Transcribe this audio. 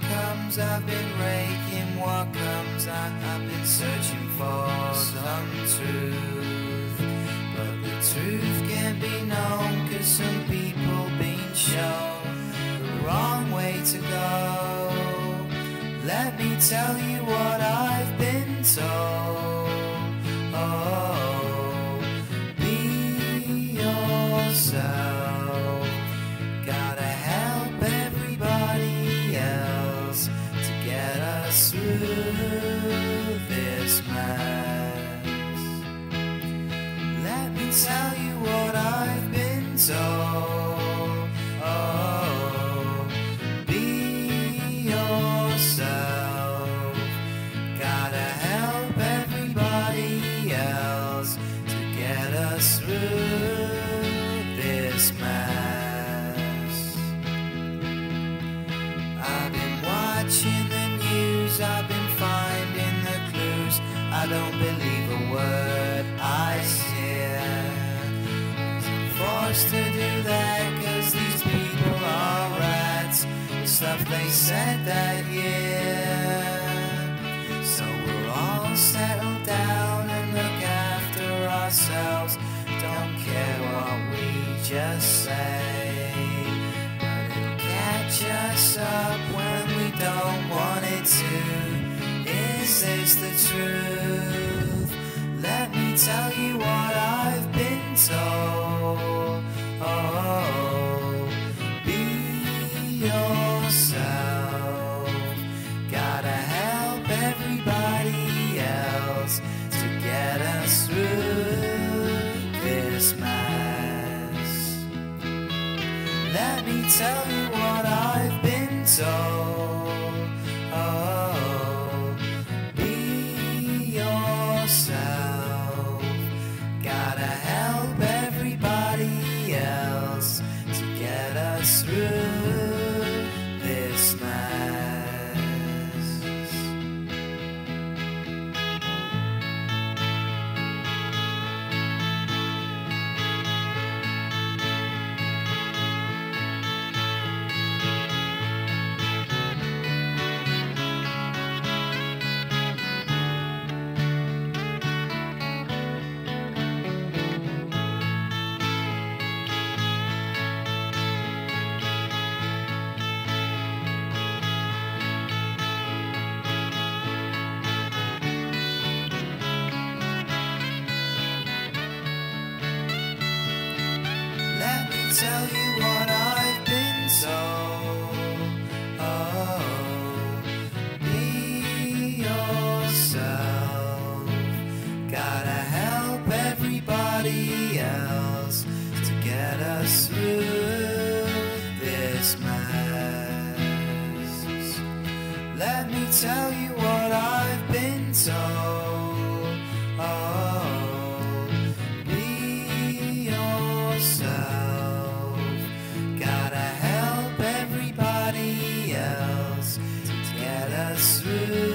comes, I've been raking, what comes, I, I've been searching for some truth. But the truth can't be known, cause some people been shown the wrong way to go. Let me tell you what I've been told. This mess. Let me tell you what I've been told. Oh, be yourself. Gotta help everybody else to get us through this mess. I've been watching I've been finding the clues. I don't believe a word I hear. I'm forced to do that cause these people are rats. The stuff they said that year. So we'll all settle down and look after ourselves. Don't care what we just say. To. Is this the truth? Let me tell you what I've been told. Oh, be yourself. Gotta help everybody else to get us through this mess. Let me tell you what I've been told. Tell you what I've been told. Oh, be yourself. Gotta help everybody else to get us through this mess. Let me tell you what. through.